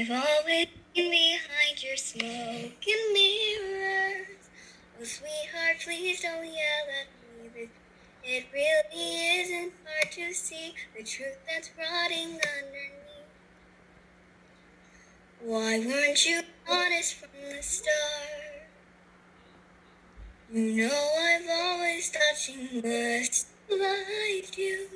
I've always been behind your smoke and mirrors. Oh, sweetheart, please don't yell at me. It really isn't hard to see the truth that's rotting underneath. Why weren't you honest from the start? You know I've always thought she must like you.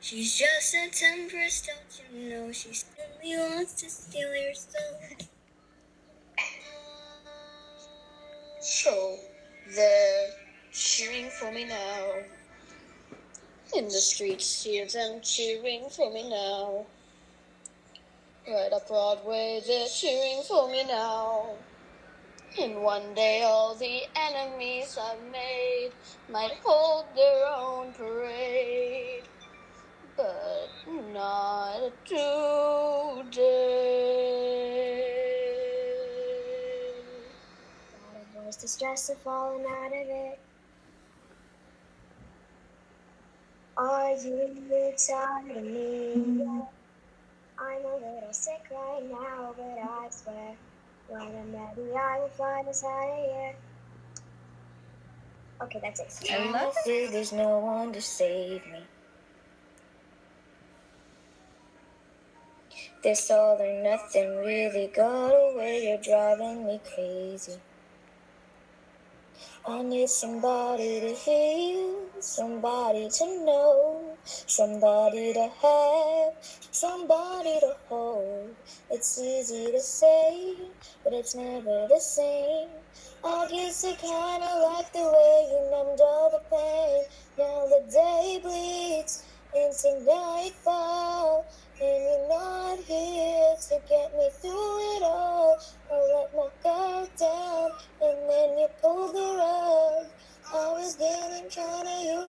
She's just a temptress, don't you know? She simply wants to steal your soul. So they're cheering for me now. In the streets, hear them cheering for me now. Right up Broadway, they're cheering for me now. And one day, all the enemies I've made might hold their own parade. Avoids the stress of falling out of it. Are you tired of me? I'm a little sick right now, but I swear, when I'm ready, I will fly of here. Okay, that's it. I love it, there's no one to save me. This all or nothing really got away, you're driving me crazy. I need somebody to hear, somebody to know, somebody to have, somebody to hold. It's easy to say, but it's never the same. I guess I kinda like the way you numbed all the pain. Now the day bleeds into nightfall, and you're not here to get me through it all. I let my guard down, and then